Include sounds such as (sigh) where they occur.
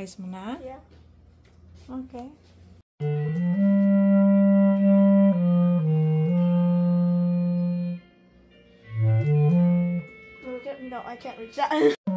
memorize mo na? Yeah. Okay, No, I can't reach that. (laughs)